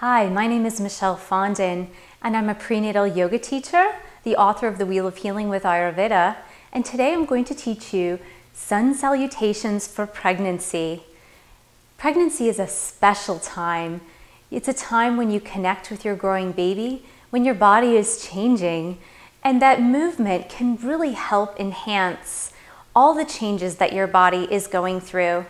Hi, my name is Michelle Fondin, and I'm a prenatal yoga teacher, the author of The Wheel of Healing with Ayurveda, and today I'm going to teach you sun salutations for pregnancy. Pregnancy is a special time. It's a time when you connect with your growing baby, when your body is changing, and that movement can really help enhance all the changes that your body is going through.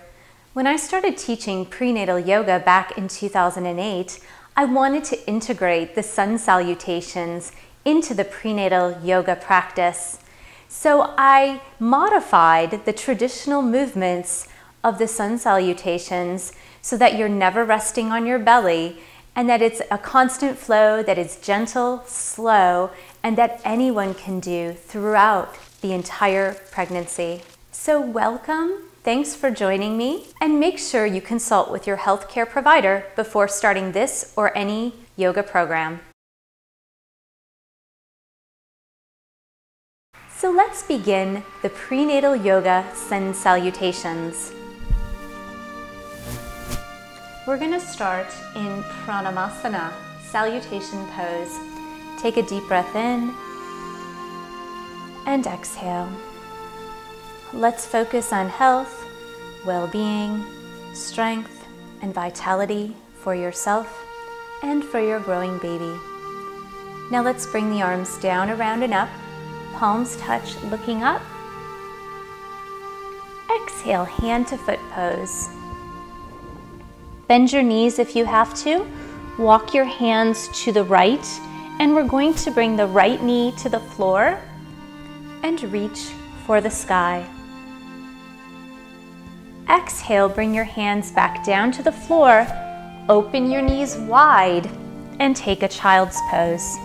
When I started teaching prenatal yoga back in 2008, I wanted to integrate the sun salutations into the prenatal yoga practice. So I modified the traditional movements of the sun salutations so that you're never resting on your belly and that it's a constant flow that is gentle, slow, and that anyone can do throughout the entire pregnancy. So welcome Thanks for joining me, and make sure you consult with your healthcare provider before starting this or any yoga program. So let's begin the prenatal yoga sun salutations. We're going to start in Pranamasana, salutation pose. Take a deep breath in and exhale. Let's focus on health, well being, strength, and vitality for yourself and for your growing baby. Now let's bring the arms down, around, and up. Palms touch, looking up. Exhale, hand to foot pose. Bend your knees if you have to. Walk your hands to the right, and we're going to bring the right knee to the floor and reach for the sky. Exhale, bring your hands back down to the floor. Open your knees wide and take a child's pose.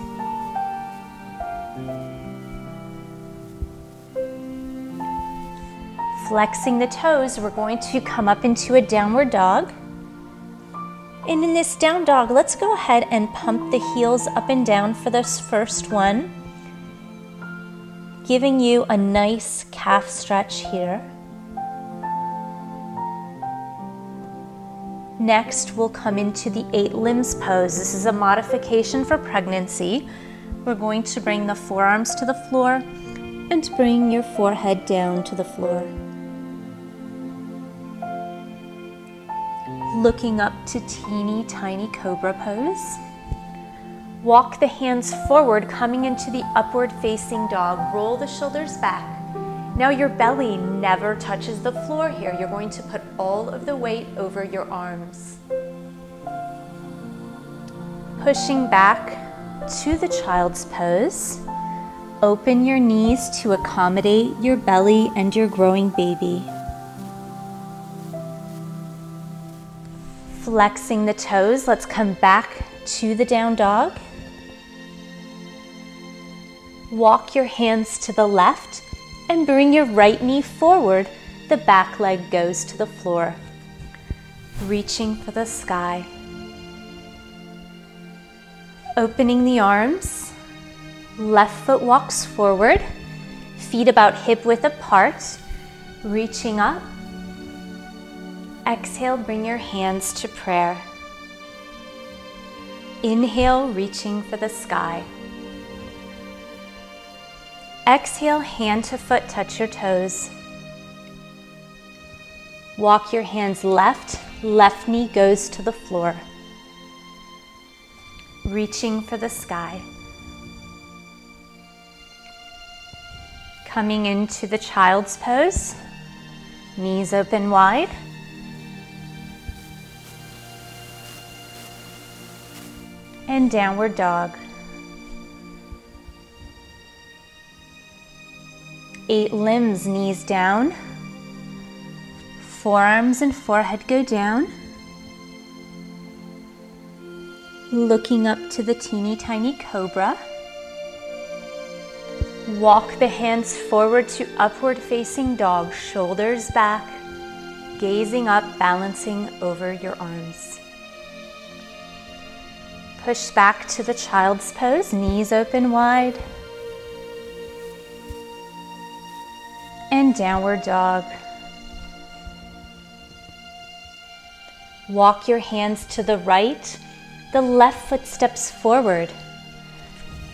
Flexing the toes, we're going to come up into a downward dog. And in this down dog, let's go ahead and pump the heels up and down for this first one, giving you a nice calf stretch here. Next, we'll come into the eight limbs pose. This is a modification for pregnancy. We're going to bring the forearms to the floor and bring your forehead down to the floor. Looking up to teeny tiny cobra pose. Walk the hands forward, coming into the upward facing dog. Roll the shoulders back. Now your belly never touches the floor here. You're going to put all of the weight over your arms. Pushing back to the child's pose. Open your knees to accommodate your belly and your growing baby. Flexing the toes, let's come back to the down dog. Walk your hands to the left and bring your right knee forward. The back leg goes to the floor. Reaching for the sky. Opening the arms. Left foot walks forward. Feet about hip width apart. Reaching up. Exhale, bring your hands to prayer. Inhale, reaching for the sky. Exhale, hand to foot, touch your toes. Walk your hands left, left knee goes to the floor. Reaching for the sky. Coming into the child's pose, knees open wide. And downward dog. Eight limbs, knees down. Forearms and forehead go down. Looking up to the teeny tiny cobra. Walk the hands forward to upward facing dog, shoulders back, gazing up, balancing over your arms. Push back to the child's pose, knees open wide. And downward dog. Walk your hands to the right, The left foot steps forward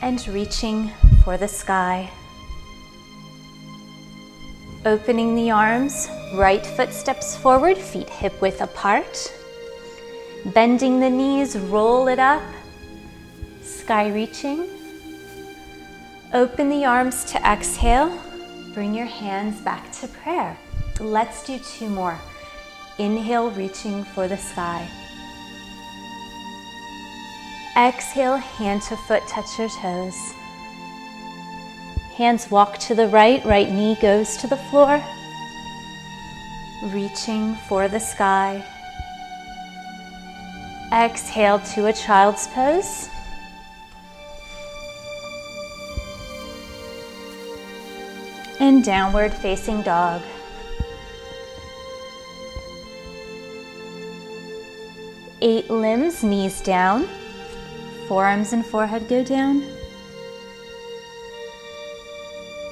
and reaching for the sky. Opening the arms, right foot steps forward, feet hip width apart. Bending the knees, roll it up, sky reaching. Open the arms to exhale. Bring your hands back to prayer. Let's do two more. Inhale, reaching for the sky. Exhale, hand to foot, touch your toes. Hands walk to the right, right knee goes to the floor. Reaching for the sky. Exhale to a child's pose. And downward facing dog. Eight limbs, knees down. Forearms and forehead go down.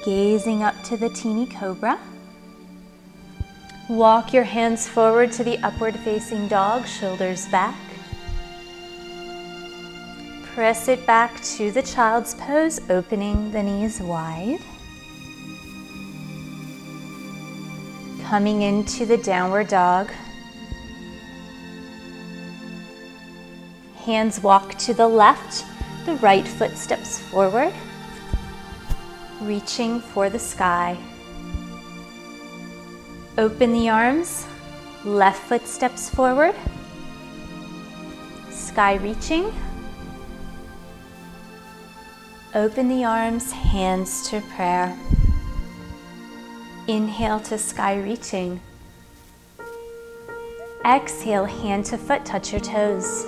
Gazing up to the teeny cobra. Walk your hands forward to the upward facing dog, shoulders back. Press it back to the child's pose, opening the knees wide. Coming into the downward dog. Hands walk to the left, the right foot steps forward reaching for the sky. Open the arms, left foot steps forward, sky reaching. Open the arms, hands to prayer. Inhale to sky reaching. Exhale, hand to foot, touch your toes.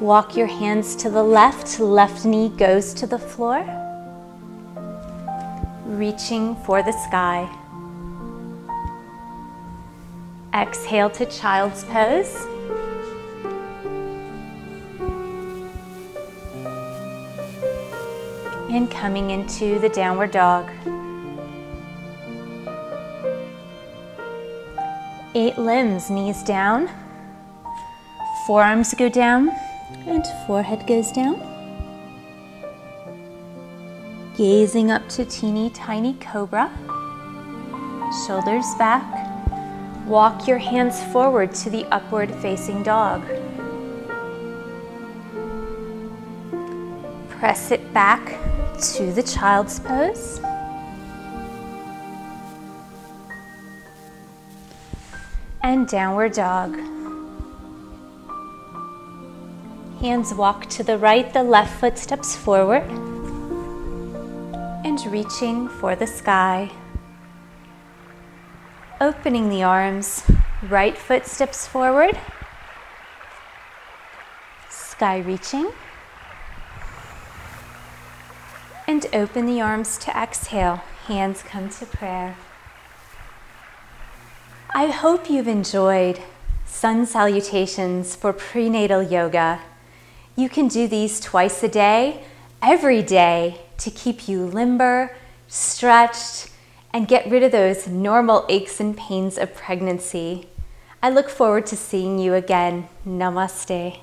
Walk your hands to the left, left knee goes to the floor reaching for the sky. Exhale to child's pose. And coming into the downward dog. Eight limbs, knees down, forearms go down, and forehead goes down. Gazing up to teeny tiny cobra. Shoulders back. Walk your hands forward to the upward facing dog. Press it back to the child's pose. And downward dog. Hands walk to the right, the left foot steps forward and reaching for the sky. Opening the arms, right foot steps forward, sky reaching. And open the arms to exhale, hands come to prayer. I hope you've enjoyed sun salutations for prenatal yoga. You can do these twice a day, every day, to keep you limber, stretched, and get rid of those normal aches and pains of pregnancy. I look forward to seeing you again. Namaste.